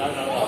no, no.